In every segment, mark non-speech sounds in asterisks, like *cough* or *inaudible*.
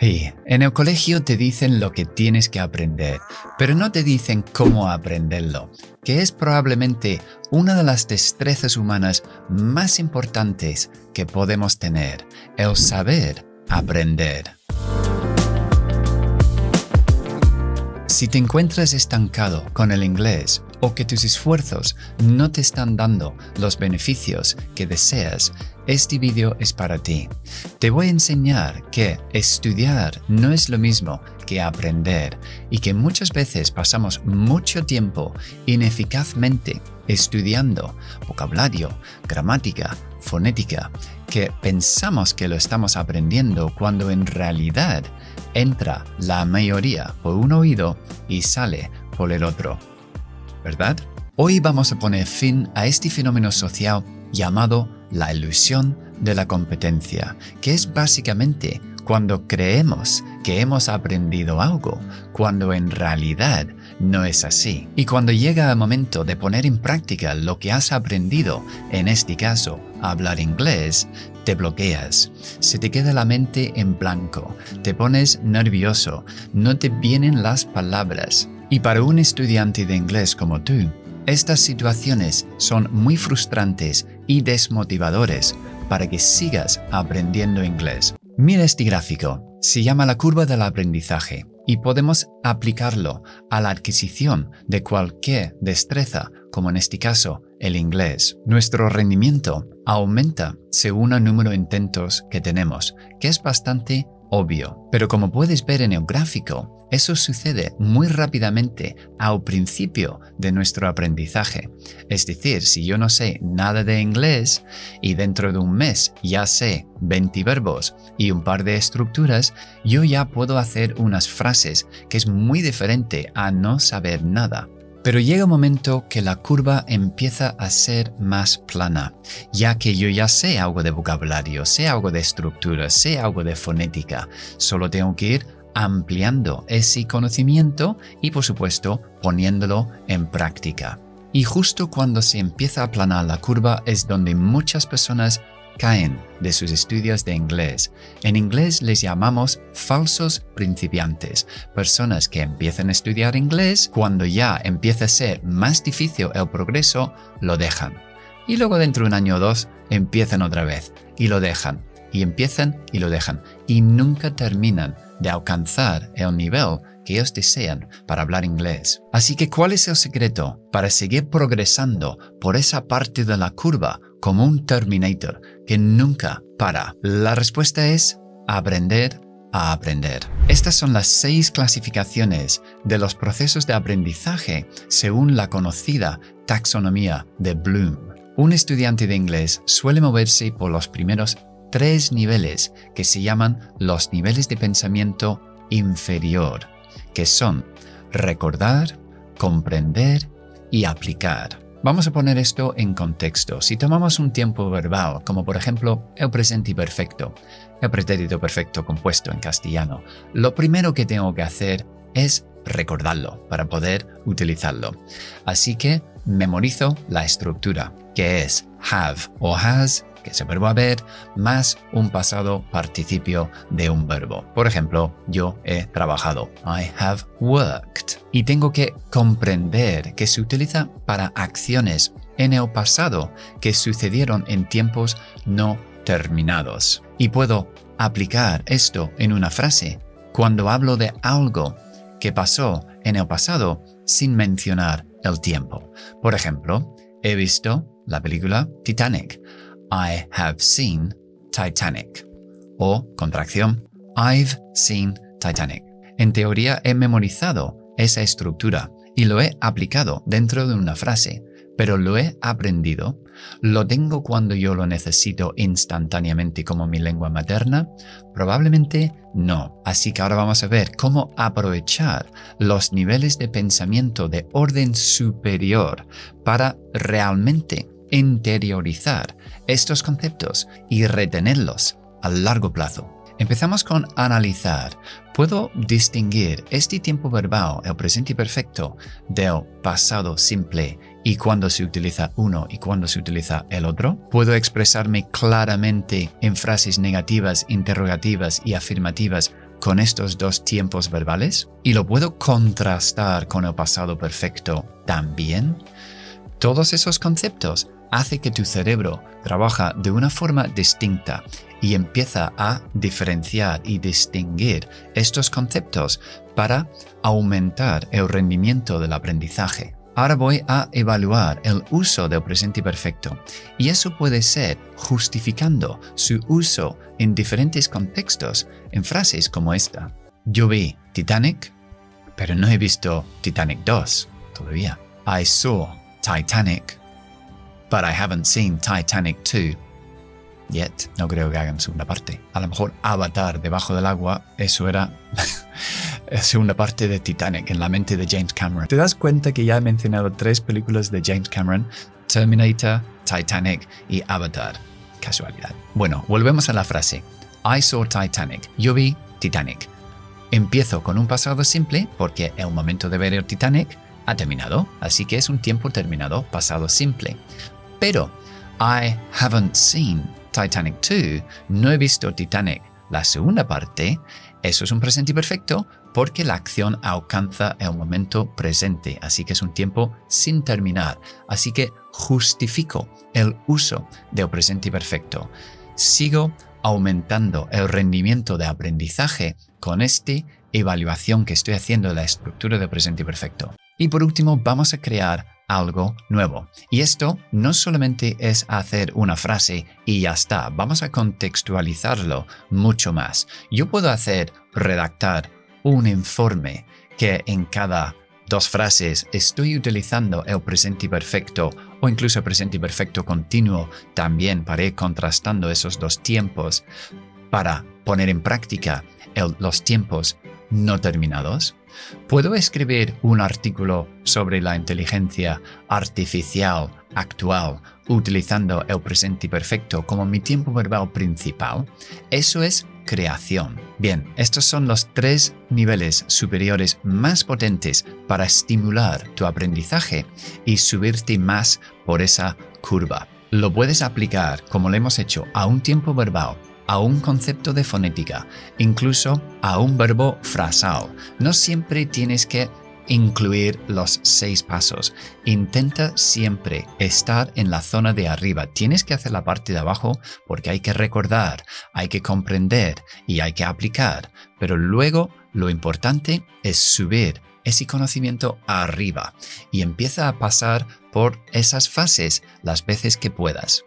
Hey, en el colegio te dicen lo que tienes que aprender, pero no te dicen cómo aprenderlo, que es probablemente una de las destrezas humanas más importantes que podemos tener, el saber aprender. Si te encuentras estancado con el inglés o que tus esfuerzos no te están dando los beneficios que deseas, este vídeo es para ti. Te voy a enseñar que estudiar no es lo mismo que aprender y que muchas veces pasamos mucho tiempo ineficazmente estudiando vocabulario, gramática, fonética, que pensamos que lo estamos aprendiendo cuando en realidad entra la mayoría por un oído y sale por el otro. ¿Verdad? Hoy vamos a poner fin a este fenómeno social llamado la ilusión de la competencia, que es básicamente cuando creemos que hemos aprendido algo, cuando en realidad no es así. Y cuando llega el momento de poner en práctica lo que has aprendido, en este caso, hablar inglés, te bloqueas, se te queda la mente en blanco, te pones nervioso, no te vienen las palabras. Y para un estudiante de inglés como tú, estas situaciones son muy frustrantes y desmotivadores para que sigas aprendiendo inglés. Mira este gráfico, se llama la curva del aprendizaje y podemos aplicarlo a la adquisición de cualquier destreza, como en este caso el inglés. Nuestro rendimiento aumenta según el número de intentos que tenemos, que es bastante obvio. Pero como puedes ver en el gráfico, eso sucede muy rápidamente al principio de nuestro aprendizaje. Es decir, si yo no sé nada de inglés y dentro de un mes ya sé 20 verbos y un par de estructuras, yo ya puedo hacer unas frases que es muy diferente a no saber nada. Pero llega un momento que la curva empieza a ser más plana, ya que yo ya sé algo de vocabulario, sé algo de estructura, sé algo de fonética, solo tengo que ir ampliando ese conocimiento y por supuesto poniéndolo en práctica. Y justo cuando se empieza a aplanar la curva es donde muchas personas caen de sus estudios de inglés. En inglés les llamamos falsos principiantes, personas que empiezan a estudiar inglés, cuando ya empieza a ser más difícil el progreso, lo dejan. Y luego dentro de un año o dos empiezan otra vez y lo dejan. Y empiezan y lo dejan. Y nunca terminan de alcanzar el nivel que ellos desean para hablar inglés. Así que, ¿cuál es el secreto para seguir progresando por esa parte de la curva como un Terminator que nunca para? La respuesta es aprender a aprender. Estas son las seis clasificaciones de los procesos de aprendizaje según la conocida taxonomía de Bloom. Un estudiante de inglés suele moverse por los primeros tres niveles que se llaman los niveles de pensamiento inferior que son recordar, comprender y aplicar. Vamos a poner esto en contexto. Si tomamos un tiempo verbal, como por ejemplo el presente perfecto, el pretérito perfecto compuesto en castellano, lo primero que tengo que hacer es recordarlo para poder utilizarlo. Así que memorizo la estructura, que es have o has que es el verbo haber, más un pasado participio de un verbo. Por ejemplo, yo he trabajado. I have worked. Y tengo que comprender que se utiliza para acciones en el pasado que sucedieron en tiempos no terminados. Y puedo aplicar esto en una frase cuando hablo de algo que pasó en el pasado sin mencionar el tiempo. Por ejemplo, he visto la película Titanic. I have seen Titanic. O, contracción, I've seen Titanic. En teoría he memorizado esa estructura y lo he aplicado dentro de una frase, pero lo he aprendido. ¿Lo tengo cuando yo lo necesito instantáneamente como mi lengua materna? Probablemente no. Así que ahora vamos a ver cómo aprovechar los niveles de pensamiento de orden superior para realmente interiorizar estos conceptos y retenerlos a largo plazo. Empezamos con analizar. ¿Puedo distinguir este tiempo verbal, el presente perfecto, del pasado simple y cuando se utiliza uno y cuando se utiliza el otro? ¿Puedo expresarme claramente en frases negativas, interrogativas y afirmativas con estos dos tiempos verbales y lo puedo contrastar con el pasado perfecto también. Todos esos conceptos hacen que tu cerebro trabaja de una forma distinta y empieza a diferenciar y distinguir estos conceptos para aumentar el rendimiento del aprendizaje. Ahora voy a evaluar el uso del presente perfecto y eso puede ser justificando su uso en diferentes contextos, en frases como esta. Yo vi Titanic, pero no he visto Titanic 2 todavía. I saw Titanic, but I haven't seen Titanic 2 yet. No creo que hagan segunda parte. A lo mejor Avatar debajo del agua, eso era *laughs* segunda parte de Titanic en la mente de James Cameron. ¿Te das cuenta que ya he mencionado tres películas de James Cameron? Terminator, Titanic y Avatar. Casualidad. Bueno, volvemos a la frase. I saw Titanic. Yo vi Titanic. Empiezo con un pasado simple porque el momento de ver el Titanic ha terminado, así que es un tiempo terminado, pasado simple. Pero I haven't seen Titanic 2, no he visto Titanic. La segunda parte, eso es un presente perfecto porque la acción alcanza el momento presente, así que es un tiempo sin terminar. Así que justifico el uso del presente perfecto. Sigo aumentando el rendimiento de aprendizaje con esta evaluación que estoy haciendo de la estructura del presente perfecto. Y por último, vamos a crear algo nuevo. Y esto no solamente es hacer una frase y ya está, vamos a contextualizarlo mucho más. Yo puedo hacer redactar un informe que en cada dos frases estoy utilizando el presente perfecto o incluso el presente perfecto continuo también para ir contrastando esos dos tiempos para poner en práctica los tiempos no terminados. Puedo escribir un artículo sobre la inteligencia artificial actual utilizando el presente perfecto como mi tiempo verbal principal. Eso es creación. Bien, estos son los tres niveles superiores más potentes para estimular tu aprendizaje y subirte más por esa curva. Lo puedes aplicar, como lo hemos hecho, a un tiempo verbal a un concepto de fonética, incluso a un verbo frasal. No siempre tienes que incluir los seis pasos. Intenta siempre estar en la zona de arriba. Tienes que hacer la parte de abajo porque hay que recordar, hay que comprender y hay que aplicar. Pero luego lo importante es subir ese conocimiento arriba y empieza a pasar por esas fases las veces que puedas.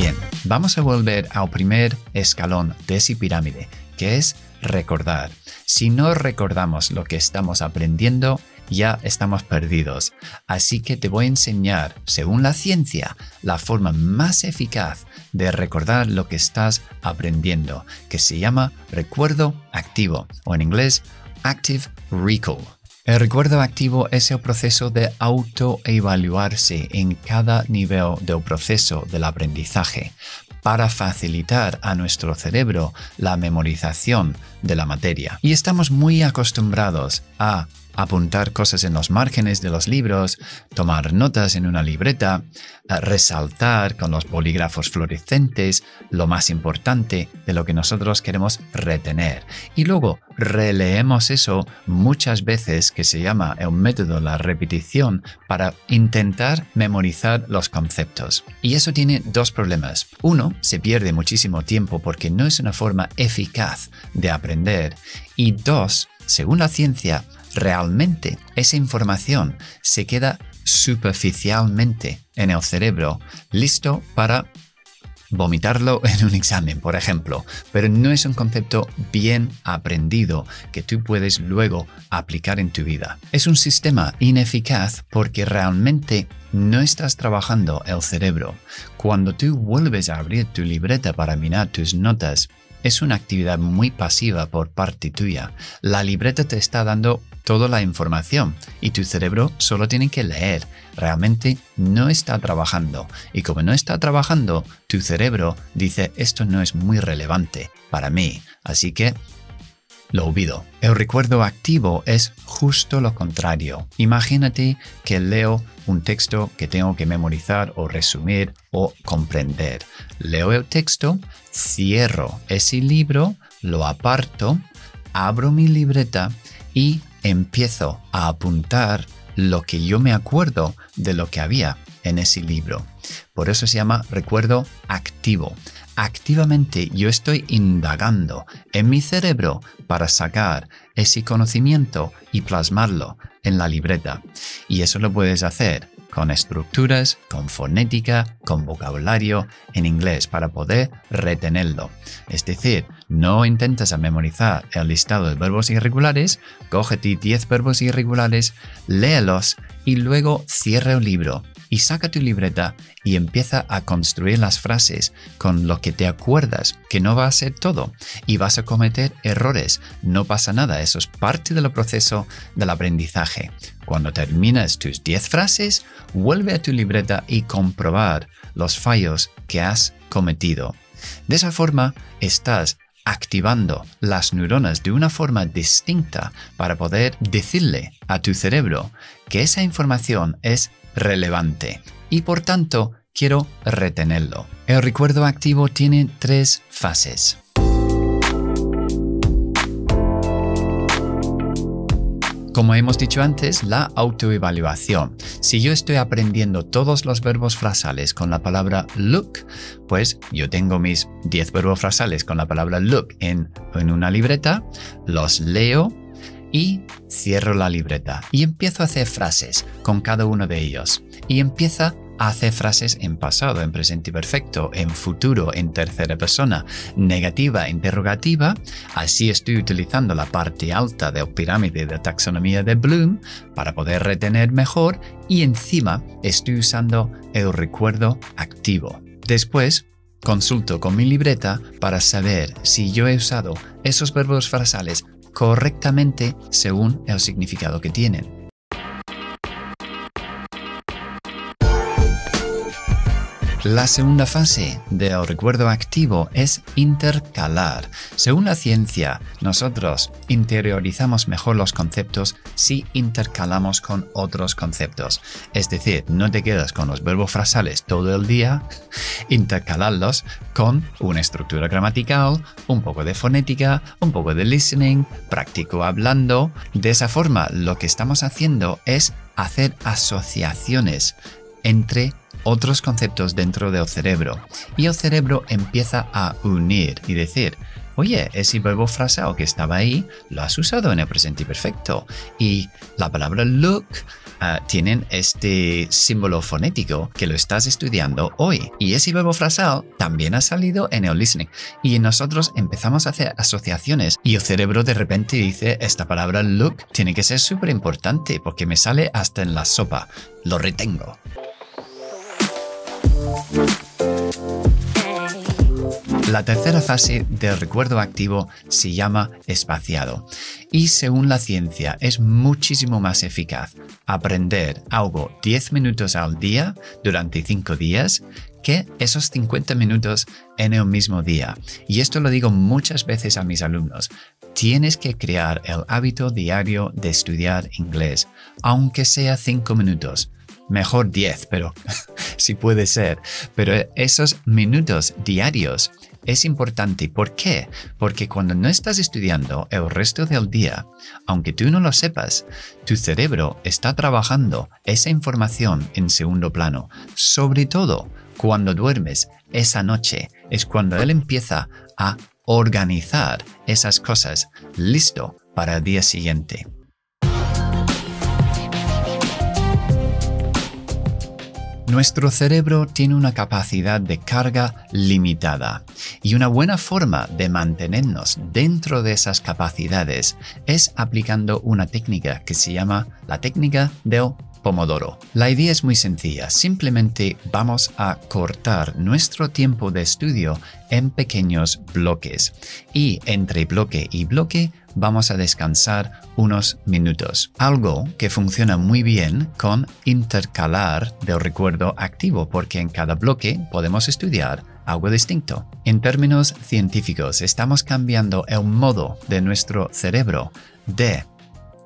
Bien, vamos a volver al primer escalón de esa pirámide, que es recordar. Si no recordamos lo que estamos aprendiendo, ya estamos perdidos. Así que te voy a enseñar, según la ciencia, la forma más eficaz de recordar lo que estás aprendiendo, que se llama recuerdo activo, o en inglés, active recall. El recuerdo activo es el proceso de autoevaluarse en cada nivel del proceso del aprendizaje para facilitar a nuestro cerebro la memorización de la materia. Y estamos muy acostumbrados a apuntar cosas en los márgenes de los libros, tomar notas en una libreta, resaltar con los bolígrafos fluorescentes lo más importante de lo que nosotros queremos retener. Y luego releemos eso muchas veces, que se llama el método de la repetición, para intentar memorizar los conceptos. Y eso tiene dos problemas. Uno, se pierde muchísimo tiempo porque no es una forma eficaz de aprender. Y dos, según la ciencia, realmente esa información se queda superficialmente en el cerebro, listo para vomitarlo *laughs* en un examen, por ejemplo, pero no es un concepto bien aprendido que tú puedes luego aplicar en tu vida. Es un sistema ineficaz porque realmente no estás trabajando el cerebro. Cuando tú vuelves a abrir tu libreta para mirar tus notas, es una actividad muy pasiva por parte tuya. La libreta te está dando toda la información y tu cerebro solo tiene que leer. Realmente no está trabajando. Y como no está trabajando, tu cerebro dice esto no es muy relevante para mí. Así que lo olvido. El recuerdo activo es justo lo contrario. Imagínate que leo un texto que tengo que memorizar o resumir o comprender. Leo el texto, cierro ese libro, lo aparto, abro mi libreta y empiezo a apuntar lo que yo me acuerdo de lo que había en ese libro. Por eso se llama recuerdo activo. Activamente yo estoy indagando en mi cerebro para sacar ese conocimiento y plasmarlo en la libreta. Y eso lo puedes hacer con estructuras, con fonética, con vocabulario en inglés para poder retenerlo. Es decir, no intentas memorizar el listado de verbos irregulares, cógete 10 verbos irregulares, léelos y luego cierra el libro y saca tu libreta y empieza a construir las frases con lo que te acuerdas, que no va a ser todo y vas a cometer errores. No pasa nada, eso es parte del proceso del aprendizaje. Cuando terminas tus 10 frases, vuelve a tu libreta y comprobar los fallos que has cometido. De esa forma, estás activando las neuronas de una forma distinta para poder decirle a tu cerebro que esa información es relevante y por tanto quiero retenerlo. El recuerdo activo tiene tres fases. Como hemos dicho antes, la autoevaluación. Si yo estoy aprendiendo todos los verbos frasales con la palabra look, pues yo tengo mis 10 verbos frasales con la palabra look en, en una libreta, los leo y cierro la libreta y empiezo a hacer frases con cada uno de ellos. Y empieza a hacer frases en pasado, en presente perfecto, en futuro, en tercera persona, negativa, interrogativa. Así estoy utilizando la parte alta del pirámide de taxonomía de Bloom para poder retener mejor y encima estoy usando el recuerdo activo. Después, consulto con mi libreta para saber si yo he usado esos verbos frasales correctamente según el significado que tienen. La segunda fase del recuerdo activo es intercalar. Según la ciencia, nosotros interiorizamos mejor los conceptos si intercalamos con otros conceptos. Es decir, no te quedas con los verbos frasales todo el día, *laughs* intercalarlos con una estructura gramatical, un poco de fonética, un poco de listening, práctico hablando. De esa forma, lo que estamos haciendo es hacer asociaciones entre otros conceptos dentro del cerebro. Y el cerebro empieza a unir y decir, oye, ese verbo fraseo que estaba ahí lo has usado en el presente perfecto y la palabra look uh, tienen este símbolo fonético que lo estás estudiando hoy. Y ese verbo fraseo también ha salido en el listening. Y nosotros empezamos a hacer asociaciones y el cerebro de repente dice esta palabra look tiene que ser súper importante porque me sale hasta en la sopa. Lo retengo la tercera fase del recuerdo activo se llama espaciado y según la ciencia es muchísimo más eficaz aprender algo 10 minutos al día durante 5 días que esos 50 minutos en el mismo día. Y esto lo digo muchas veces a mis alumnos. Tienes que crear el hábito diario de estudiar inglés, aunque sea 5 minutos mejor 10, pero *laughs* si puede ser. Pero esos minutos diarios es importante. ¿Por qué? Porque cuando no estás estudiando el resto del día, aunque tú no lo sepas, tu cerebro está trabajando esa información en segundo plano. Sobre todo cuando duermes esa noche es cuando él empieza a organizar esas cosas listo para el día siguiente. Nuestro cerebro tiene una capacidad de carga limitada y una buena forma de mantenernos dentro de esas capacidades es aplicando una técnica que se llama la técnica del La idea es muy sencilla, simplemente vamos a cortar nuestro tiempo de estudio en pequeños bloques y entre bloque y bloque vamos a descansar unos minutos. Algo que funciona muy bien con intercalar del recuerdo activo, porque en cada bloque podemos estudiar algo distinto. En términos científicos, estamos cambiando el modo de nuestro cerebro de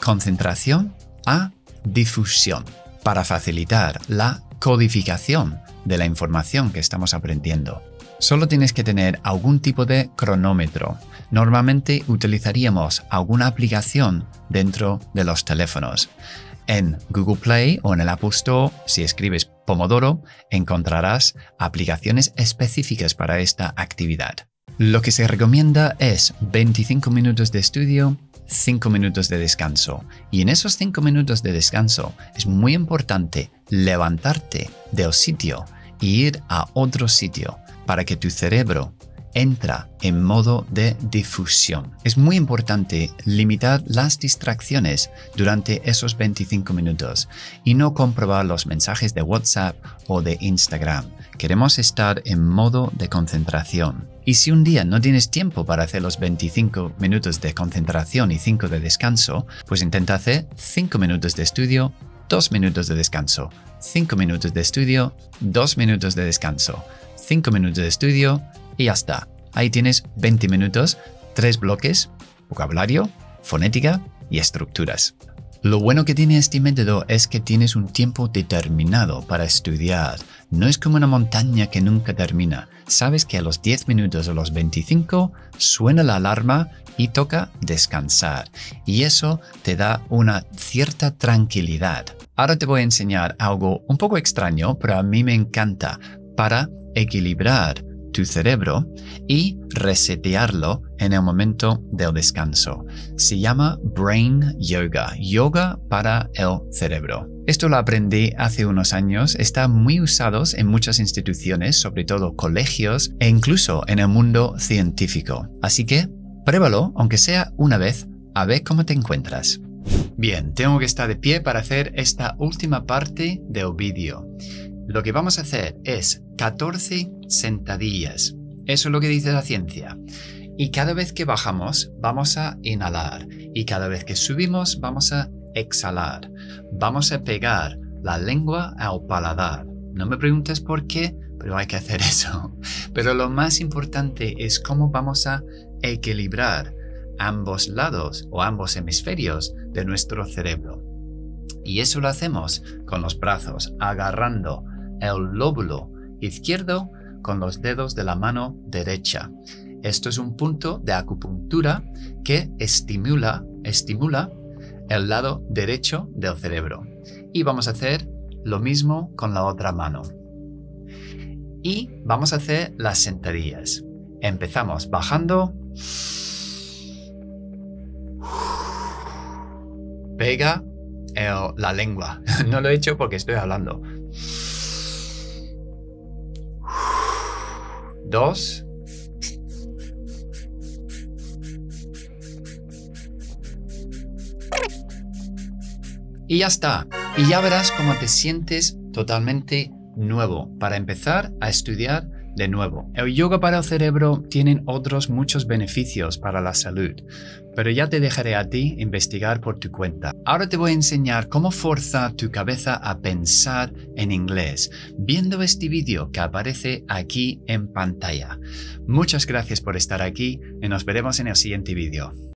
concentración a difusión para facilitar la codificación de la información que estamos aprendiendo. Solo tienes que tener algún tipo de cronómetro. Normalmente utilizaríamos alguna aplicación dentro de los teléfonos. En Google Play o en el Apple Store, si escribes Pomodoro, encontrarás aplicaciones específicas para esta actividad. Lo que se recomienda es 25 minutos de estudio, 5 minutos de descanso. Y en esos 5 minutos de descanso es muy importante levantarte del sitio e ir a otro sitio para que tu cerebro entra en modo de difusión. Es muy importante limitar las distracciones durante esos 25 minutos y no comprobar los mensajes de WhatsApp o de Instagram. Queremos estar en modo de concentración. Y si un día no tienes tiempo para hacer los 25 minutos de concentración y 5 de descanso, pues intenta hacer 5 minutos de estudio, 2 minutos de descanso, 5 minutos de estudio, 2 minutos de descanso. 5 minutos de estudio y ya está. Ahí tienes 20 minutos, 3 bloques, vocabulario, fonética y estructuras. Lo bueno que tiene este método es que tienes un tiempo determinado para estudiar. No es como una montaña que nunca termina. Sabes que a los 10 minutos o los 25 suena la alarma y toca descansar. Y eso te da una cierta tranquilidad. Ahora te voy a enseñar algo un poco extraño, pero a mí me encanta para equilibrar tu cerebro y resetearlo en el momento del descanso. Se llama Brain Yoga, yoga para el cerebro. Esto lo aprendí hace unos años, está muy usado en muchas instituciones, sobre todo colegios e incluso en el mundo científico. Así que pruébalo, aunque sea una vez, a ver cómo te encuentras. Bien, tengo que estar de pie para hacer esta última parte del vídeo. Lo que vamos a hacer es 14 sentadillas. Eso es lo que dice la ciencia. Y cada vez que bajamos vamos a inhalar y cada vez que subimos vamos a exhalar. Vamos a pegar la lengua al paladar. No me preguntes por qué, pero hay que hacer *laughs* eso. Pero lo más importante es cómo vamos a equilibrar ambos lados o ambos hemisferios de nuestro cerebro. Y eso lo hacemos con los brazos, agarrando el lóbulo izquierdo con los dedos de la mano derecha. Esto es un punto de acupuntura que estimula, estimula el lado derecho del cerebro. Y vamos a hacer lo mismo con la otra mano. Y vamos a hacer las sentadillas. Empezamos bajando. Pega la lengua. *laughs* No lo he hecho porque estoy hablando. Dos. Y ya está. Y ya verás cómo te sientes totalmente nuevo para empezar a estudiar de nuevo. El yoga para el cerebro tiene otros muchos beneficios para la salud, pero ya te dejaré a ti investigar por tu cuenta. Ahora te voy a enseñar cómo forzar tu cabeza a pensar en inglés, viendo este vídeo que aparece aquí en pantalla. Muchas gracias por estar aquí y nos veremos en el siguiente vídeo.